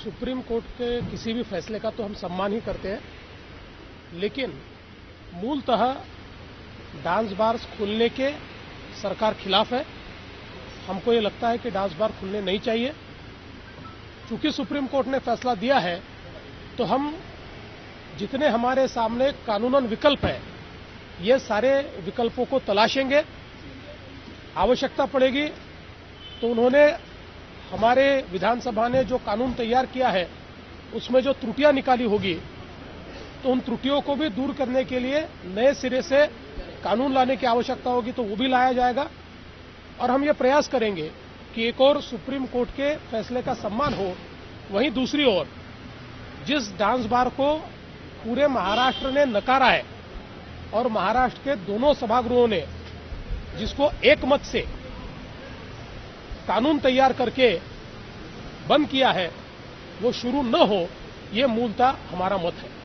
Supreme court के किसी भी फैसले का तो हम सम्मान ही करते हैं, लेकिन मूलतः डांस बार्स खुलने के सरकार खिलाफ है। हमको ये लगता है कि डांस बार खुलने नहीं चाहिए। चूँकि सुप्रीम कोर्ट ने फैसला दिया है तो हम जितने हमारे सामने कानूनन विकल्प है, ये सारे विकल्पों को तलाशेंगे। आवश्यकता पड़ेगी तो उन्होंने हमारे विधानसभा ने जो कानून तैयार किया है, उसमें जो त्रुटियाँ निकाली होगी तो उन त्रुटियों को भी दूर करने के लिए नए सिरे से कानून लाने की आवश्यकता होगी तो वो भी लाया जाएगा। और हम ये प्रयास करेंगे कि एक और सुप्रीम कोर्ट के फैसले का सम्मान हो, वहीं दूसरी ओर, जिस डांस बार को पूरे महाराष्ट्र ने नकारा है, और महाराष्ट्र के दोनों सभागृहों ने, जिसको एक मत से कानून तैयार करके बंद किया है, वो शुरू न हो, ये मूलता हमारा मत है।